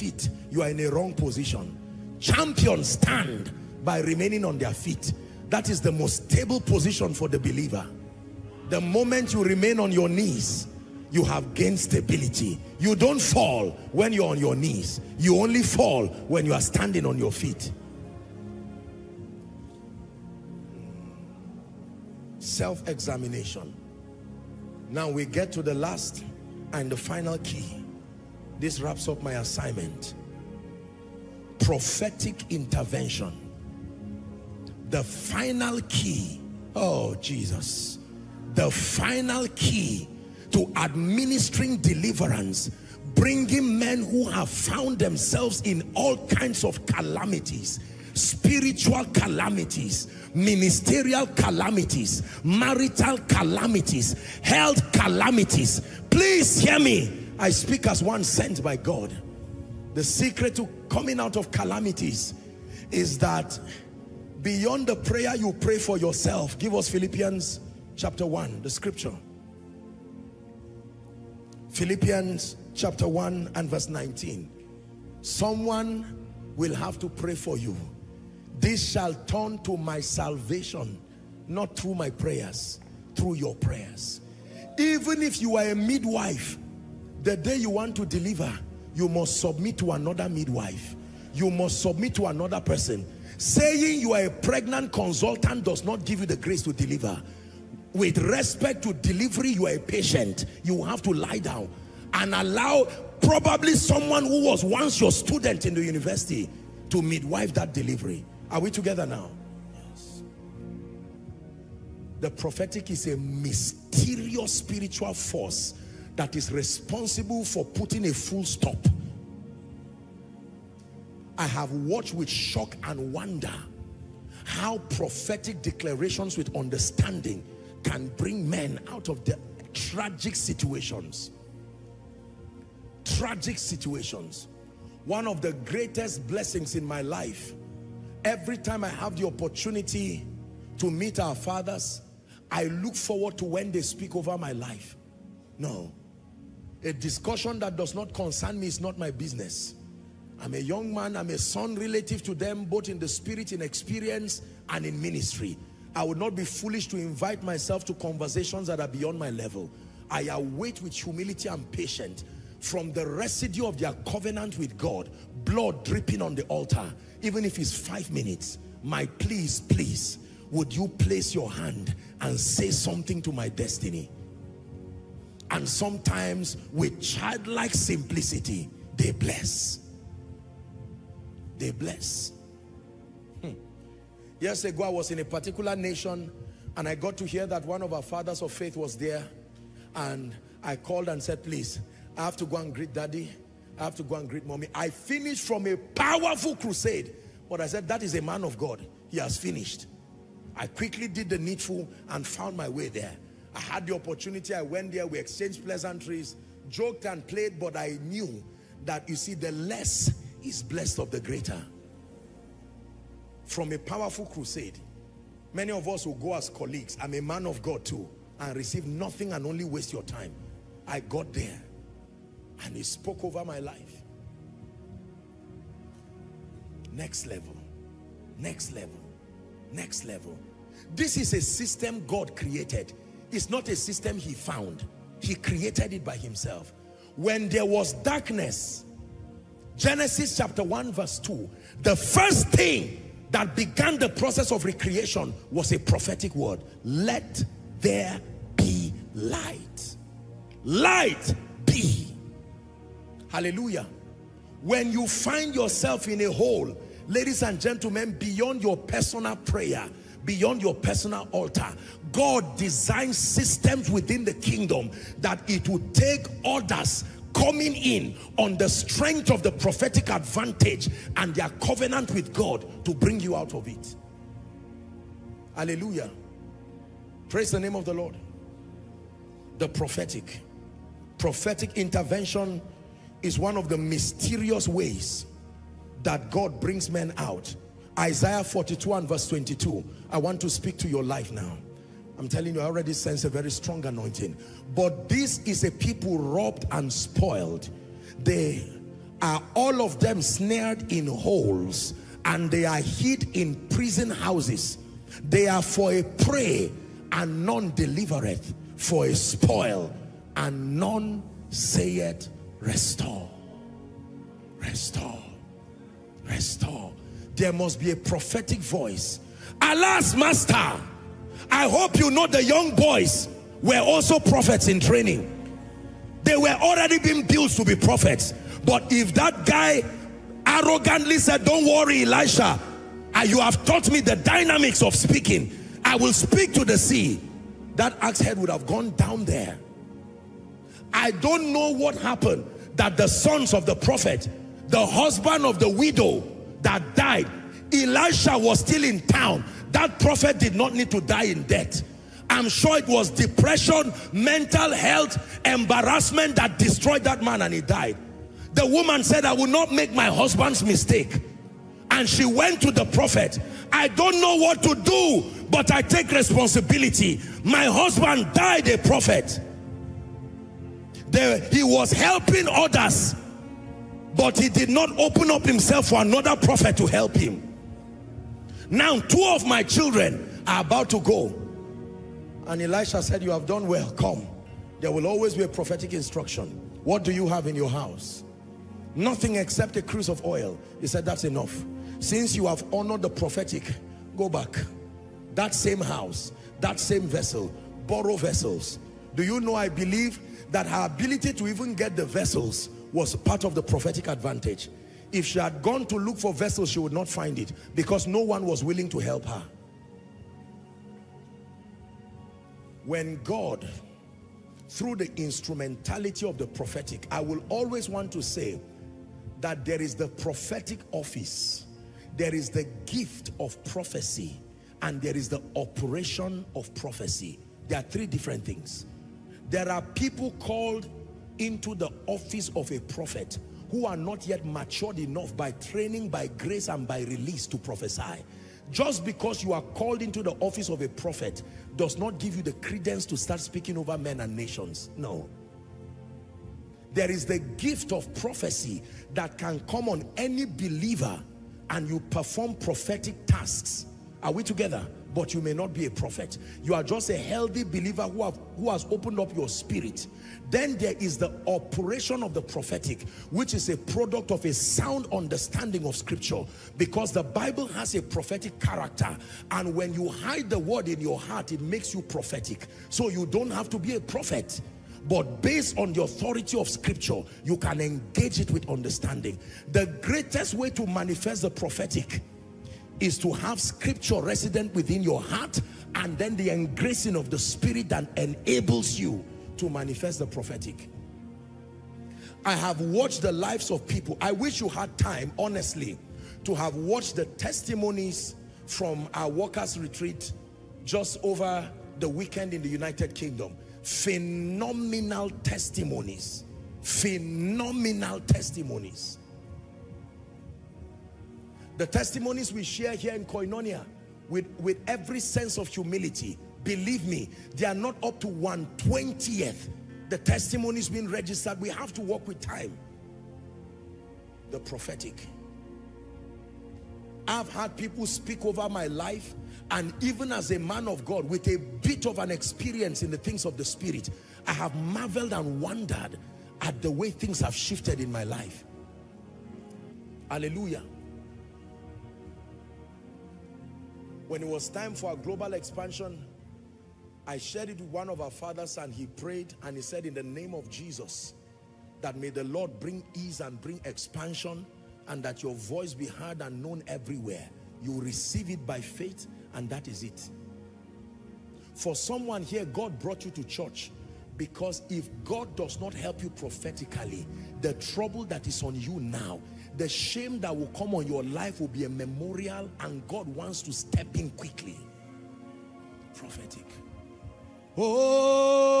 feet, you are in a wrong position. Champions stand by remaining on their feet. That is the most stable position for the believer. The moment you remain on your knees, you have gained stability. You don't fall when you're on your knees. You only fall when you are standing on your feet. Self-examination. Now we get to the last and the final key. This wraps up my assignment. Prophetic intervention. The final key. Oh, Jesus. The final key to administering deliverance bringing men who have found themselves in all kinds of calamities spiritual calamities ministerial calamities marital calamities health calamities please hear me I speak as one sent by God the secret to coming out of calamities is that beyond the prayer you pray for yourself give us Philippians chapter 1 the scripture Philippians chapter 1 and verse 19. Someone will have to pray for you. This shall turn to my salvation, not through my prayers, through your prayers. Even if you are a midwife, the day you want to deliver, you must submit to another midwife. You must submit to another person. Saying you are a pregnant consultant does not give you the grace to deliver with respect to delivery, you are a patient. You have to lie down and allow probably someone who was once your student in the university to midwife that delivery. Are we together now? Yes. The prophetic is a mysterious spiritual force that is responsible for putting a full stop. I have watched with shock and wonder how prophetic declarations with understanding can bring men out of the tragic situations. Tragic situations. One of the greatest blessings in my life, every time I have the opportunity to meet our fathers, I look forward to when they speak over my life. No. A discussion that does not concern me is not my business. I'm a young man, I'm a son relative to them, both in the spirit, in experience, and in ministry. I would not be foolish to invite myself to conversations that are beyond my level. I await with humility and patience from the residue of their covenant with God, blood dripping on the altar, even if it's five minutes. My please, please, would you place your hand and say something to my destiny? And sometimes with childlike simplicity, they bless. They bless. Hmm. Years ago, I was in a particular nation and I got to hear that one of our fathers of faith was there. And I called and said, please, I have to go and greet daddy. I have to go and greet mommy. I finished from a powerful crusade. But I said, that is a man of God. He has finished. I quickly did the needful and found my way there. I had the opportunity. I went there. We exchanged pleasantries, joked and played. But I knew that, you see, the less is blessed of the greater from a powerful crusade. Many of us will go as colleagues. I'm a man of God too and receive nothing and only waste your time. I got there and he spoke over my life. Next level, next level, next level. This is a system God created. It's not a system he found. He created it by himself. When there was darkness, Genesis chapter 1 verse 2, the first thing that began the process of recreation was a prophetic word. Let there be light. Light be. Hallelujah. When you find yourself in a hole, ladies and gentlemen, beyond your personal prayer, beyond your personal altar, God designs systems within the kingdom that it would take orders coming in on the strength of the prophetic advantage and their covenant with God to bring you out of it. Hallelujah. Praise the name of the Lord. The prophetic. Prophetic intervention is one of the mysterious ways that God brings men out. Isaiah 42 and verse 22. I want to speak to your life now. I'm telling you, I already sense a very strong anointing. But this is a people robbed and spoiled. They are all of them snared in holes and they are hid in prison houses. They are for a prey and none delivereth, for a spoil and none sayeth restore. Restore. Restore. There must be a prophetic voice. Alas, master, I hope you know the young boys were also prophets in training. They were already being built to be prophets. But if that guy arrogantly said, don't worry, Elisha, you have taught me the dynamics of speaking. I will speak to the sea. That axe head would have gone down there. I don't know what happened that the sons of the prophet, the husband of the widow that died, Elisha was still in town. That prophet did not need to die in debt. I'm sure it was depression, mental health, embarrassment that destroyed that man and he died. The woman said, I will not make my husband's mistake. And she went to the prophet. I don't know what to do, but I take responsibility. My husband died a prophet. he was helping others, but he did not open up himself for another prophet to help him. Now, two of my children are about to go. And Elisha said, you have done well, come. There will always be a prophetic instruction. What do you have in your house? Nothing except a cruse of oil. He said, that's enough. Since you have honored the prophetic, go back. That same house, that same vessel, borrow vessels. Do you know I believe that her ability to even get the vessels was part of the prophetic advantage. If she had gone to look for vessels, she would not find it because no one was willing to help her. When God, through the instrumentality of the prophetic, I will always want to say that there is the prophetic office, there is the gift of prophecy, and there is the operation of prophecy. There are three different things. There are people called into the office of a prophet who are not yet matured enough by training, by grace, and by release to prophesy. Just because you are called into the office of a prophet does not give you the credence to start speaking over men and nations. No. There is the gift of prophecy that can come on any believer and you perform prophetic tasks. Are we together? But you may not be a prophet. You are just a healthy believer who, have, who has opened up your spirit. Then there is the operation of the prophetic, which is a product of a sound understanding of scripture. Because the Bible has a prophetic character. And when you hide the word in your heart, it makes you prophetic. So you don't have to be a prophet. But based on the authority of scripture, you can engage it with understanding. The greatest way to manifest the prophetic is to have scripture resident within your heart and then the engracing of the spirit that enables you to manifest the prophetic. I have watched the lives of people. I wish you had time, honestly, to have watched the testimonies from our workers retreat just over the weekend in the United Kingdom phenomenal testimonies phenomenal testimonies the testimonies we share here in koinonia with with every sense of humility believe me they are not up to 120th the testimonies being registered we have to work with time the prophetic I've had people speak over my life and even as a man of God with a bit of an experience in the things of the spirit, I have marveled and wondered at the way things have shifted in my life. Hallelujah. When it was time for a global expansion, I shared it with one of our fathers and he prayed and he said in the name of Jesus that may the Lord bring ease and bring expansion and that your voice be heard and known everywhere. You receive it by faith and that is it. For someone here, God brought you to church because if God does not help you prophetically, the trouble that is on you now, the shame that will come on your life will be a memorial and God wants to step in quickly. Prophetic. Oh.